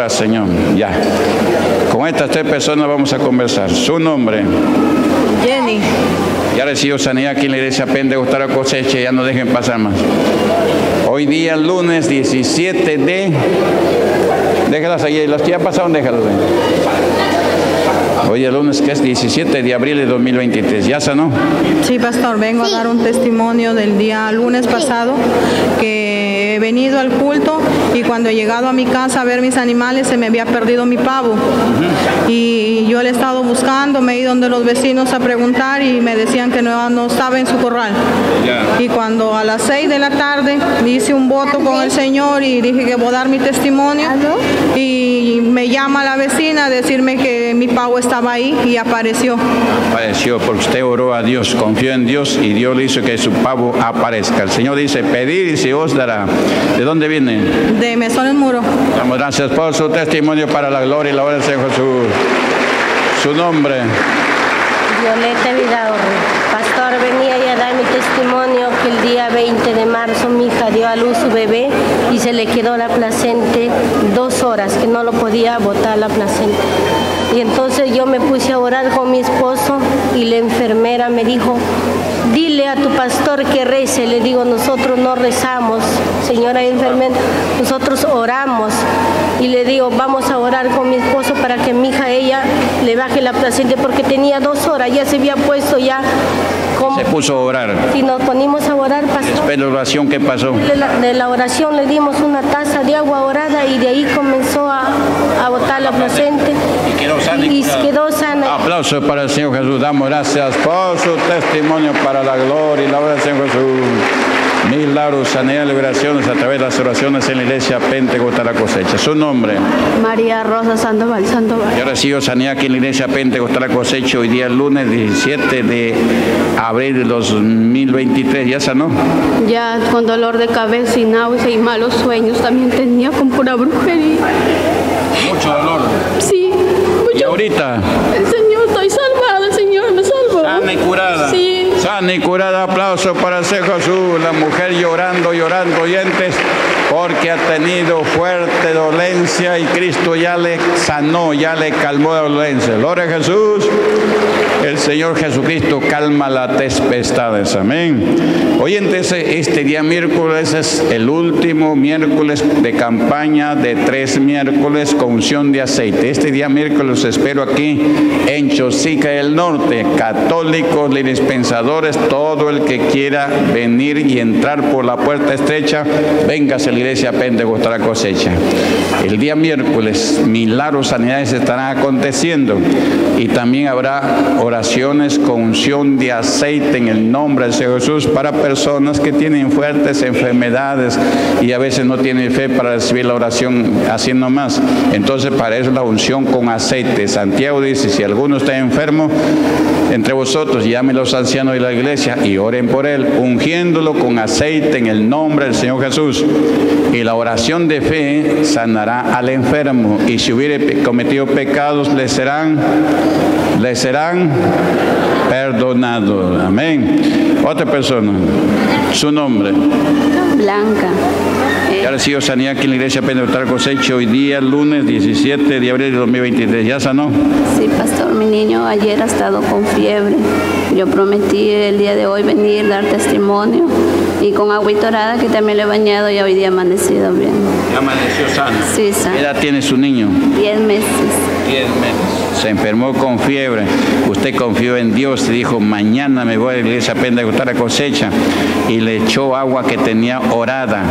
Al Señor. Ya. Con estas tres personas vamos a conversar. Su nombre. Jenny. Ya recibió sanidad aquí en la iglesia Pentecostal cosecha. Ya no dejen pasar más. Hoy día, lunes 17 de. Déjalas ahí. Los que ya pasaron, déjalas ahí. Hoy es lunes que es 17 de abril de 2023. ¿Ya sanó? Sí, pastor, vengo a dar un testimonio del día lunes pasado que he venido al culto y cuando he llegado a mi casa a ver mis animales se me había perdido mi pavo. Y yo le he estado buscando, me he ido donde los vecinos a preguntar y me decían que no, no estaba en su corral. Y cuando a las 6 de la tarde hice un voto con el Señor y dije que voy a dar mi testimonio y me llama la vecina a decirme que mi pavo estaba ahí y apareció. Apareció porque usted oró a Dios, confió en Dios y Dios le hizo que su pavo aparezca. El Señor dice, pedir y se os dará. ¿De dónde viene? De Mesón el Muro. Damos gracias por su testimonio para la gloria y la obra del Señor Jesús. Su nombre. Violeta Vidaurre. Pastor, venía ya a dar mi testimonio que el día 20 de marzo mi hija dio a luz su bebé y se le quedó la placenta dos horas, que no lo podía botar la placenta. Y entonces yo me puse a orar con mi esposo y la enfermera me dijo, dile a tu pastor que rece. Le digo, nosotros no rezamos, señora enfermera, nosotros oramos. Y le digo, vamos a orar con mi esposo para que mi hija, ella, le baje la placenta porque tenía dos horas, ya se había puesto ya como... Se puso a orar. Si nos ponimos a orar, pastor. Después de la oración, ¿qué pasó? De la, de la oración le dimos una taza de agua orada y de ahí comenzó a, a botar la placenta. Y quedó sana y Y curada. quedó sana. Aplausos para el Señor Jesús. Damos gracias por su testimonio para la gloria y la obra del Señor Jesús. Milagros, sanidad, liberaciones a través de las oraciones en la iglesia Pentecostal la cosecha. Su nombre. María Rosa Sandoval, Sandoval. Yo recibo sanidad aquí en la iglesia Pentecostal la cosecha hoy día lunes 17 de abril de 2023. ¿Ya sanó? Ya con dolor de cabeza y náusea y malos sueños también tenía con pura brujería. Mucho dolor. Sí, Y mucho. ahorita, El Señor, estoy salvada, el Señor me salvó. sana y curada. Sí. Sana y curada, aplauso para Señor Jesús. La mujer llorando, llorando, oyentes, porque ha tenido fuerte dolencia y Cristo ya le sanó, ya le calmó la dolencia. Gloria a Jesús. El Señor Jesucristo calma las tempestades. Amén. Oyentes, este día miércoles es el último miércoles de campaña de tres miércoles con unción de aceite. Este día miércoles espero aquí en Chosica del Norte. Católicos, dispensadores, todo el que quiera venir y entrar por la puerta estrecha, véngase a la iglesia Pentecostal cosecha. El día miércoles, milagros, sanidades estarán aconteciendo y también habrá oraciones con unción de aceite en el nombre del Señor Jesús para personas que tienen fuertes enfermedades y a veces no tienen fe para recibir la oración haciendo más. Entonces para eso la unción con aceite. Santiago dice, si alguno está enfermo entre vosotros, llame a los ancianos de la iglesia y oren por él, ungiéndolo con aceite en el nombre del Señor Jesús. Y la oración de fe sanará al enfermo y si hubiere cometido pecados le serán le serán perdonados. Amén. Otra persona, su nombre. Blanca. Ya recibió sanidad aquí en la iglesia Pentecostal Cosecha hoy día, lunes 17 de abril de 2023. ¿Ya sanó? Sí, pastor, mi niño ayer ha estado con fiebre. Yo prometí el día de hoy venir, dar testimonio. Y con agua dorada que también le he bañado y hoy día ha amanecido bien. Ya amaneció sano. Sí, ¿Qué sa- edad tiene su niño? diez meses. 10 meses. Se enfermó con fiebre. Usted confió en Dios y dijo, mañana me voy a la iglesia Pentecostal a cosecha. Y le echó agua que tenía orada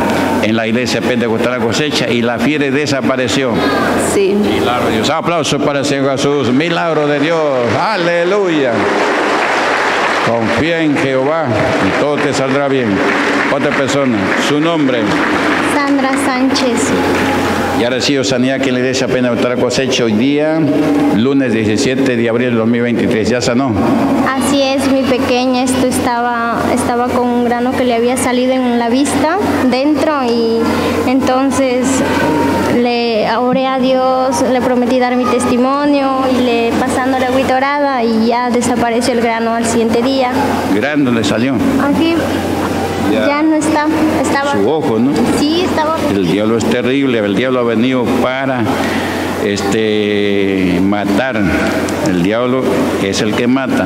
en la iglesia Pentecostal a cosecha y la fiebre desapareció. Sí. Milagro de Dios. Aplauso para el Señor Jesús. Milagro de Dios. Aleluya. Confía en Jehová y todo te saldrá bien. Otra persona, su nombre. Sandra Sánchez. Ya recibo sanidad aquí en la iglesia Pentecostal cosecha hoy día, lunes 17 de abril de 2023. ¿Ya sanó? Así es, mi pequeña, esto estaba, estaba con un grano que le había salido en la vista, dentro, y entonces le oré a Dios, le prometí dar mi testimonio y le pasando la agüita dorada y ya desapareció el grano al siguiente día. Grande le salió. Aquí, Ya. Ya, no está. Estaba. Su ojo, ¿no? Sí, estaba. El diablo es terrible, el diablo ha venido para este matar. El diablo es el que mata.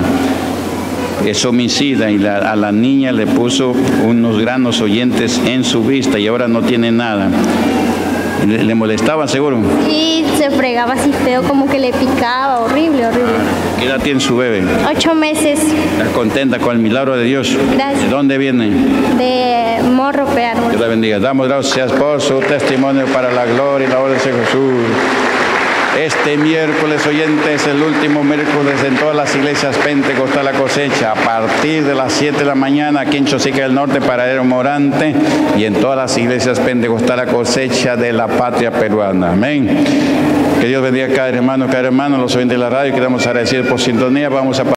Es homicida y la- a la niña le puso unos granos oyentes en su vista y ahora no tiene nada. Le, le molestaba seguro. Y se fregaba así feo, como que le picaba. Horrible, horrible. ¿Qué edad tiene su bebé? Ocho meses ¿Está contenta con el milagro de Dios? Gracias. ¿De dónde viene? de morro pe árbol. Dios la bendiga. Damos gracias por su testimonio para la gloria y la obra de Jesús. Este miércoles, oyentes, el último miércoles en todas las iglesias Pentecostal la cosecha, a partir de las 7 de la mañana aquí en Chosica del Norte, Paradero Morante, y en todas las iglesias Pentecostal la cosecha de la patria peruana. Amén. Que Dios bendiga a cada hermano, cada hermano, los oyentes de la radio, queremos agradecer por sintonía. Vamos a